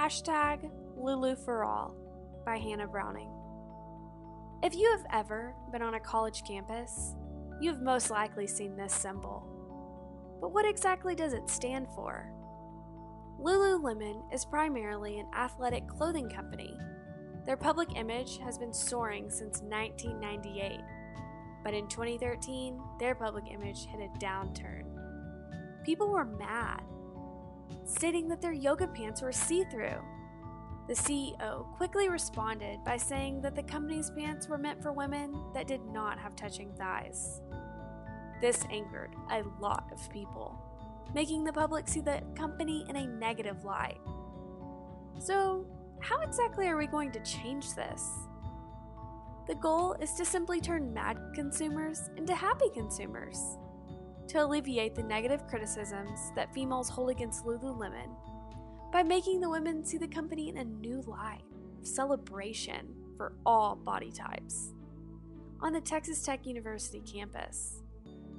Hashtag Lulu for All by Hannah Browning. If you have ever been on a college campus, you've most likely seen this symbol. But what exactly does it stand for? Lululemon is primarily an athletic clothing company. Their public image has been soaring since 1998, but in 2013, their public image hit a downturn. People were mad, stating that their yoga pants were see through. The CEO quickly responded by saying that the company's pants were meant for women that did not have touching thighs. This angered a lot of people, making the public see the company in a negative light. So, how exactly are we going to change this? The goal is to simply turn mad consumers into happy consumers. To alleviate the negative criticisms that females hold against Lululemon by making the women see the company in a new light of celebration for all body types. On the Texas Tech University campus,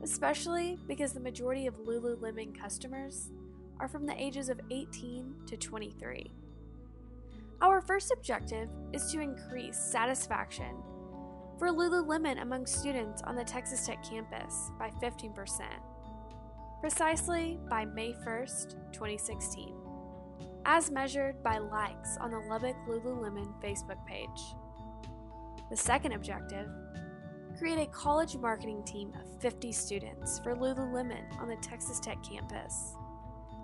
especially because the majority of Lululemon customers are from the ages of 18 to 23. Our first objective is to increase satisfaction for Lululemon among students on the Texas Tech campus by 15%, precisely by May 1st, 2016, as measured by likes on the Lubbock Lululemon Facebook page. The second objective create a college marketing team of 50 students for Lululemon on the Texas Tech campus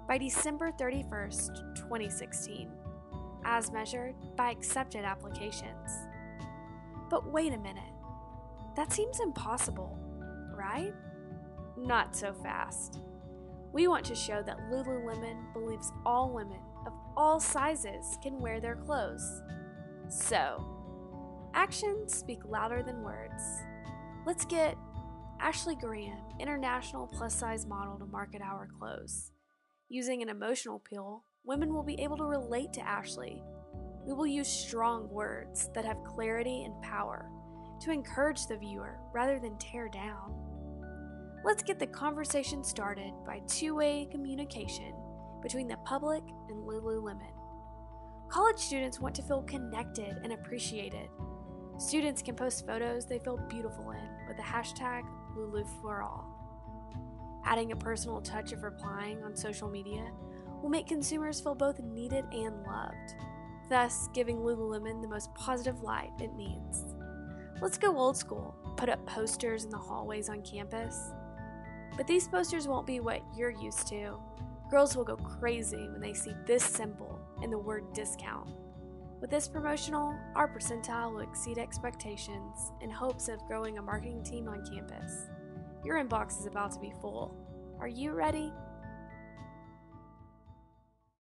by December 31st, 2016, as measured by accepted applications. But wait a minute, that seems impossible, right? Not so fast. We want to show that Lululemon believes all women of all sizes can wear their clothes. So, actions speak louder than words. Let's get Ashley Graham, international plus size model, to market our clothes. Using an emotional appeal, women will be able to relate to Ashley. We will use strong words that have clarity and power to encourage the viewer rather than tear down. Let's get the conversation started by two way communication between the public and Lululemon. College students want to feel connected and appreciated. Students can post photos they feel beautiful in with the hashtag LuluForAll. Adding a personal touch of replying on social media will make consumers feel both needed and loved, thus giving Lululemon the most positive light it needs. Let's go old school, put up posters in the hallways on campus. But these posters won't be what you're used to. Girls will go crazy when they see this symbol and the word discount. With this promotional, our percentile will exceed expectations in hopes of growing a marketing team on campus. Your inbox is about to be full. Are you ready?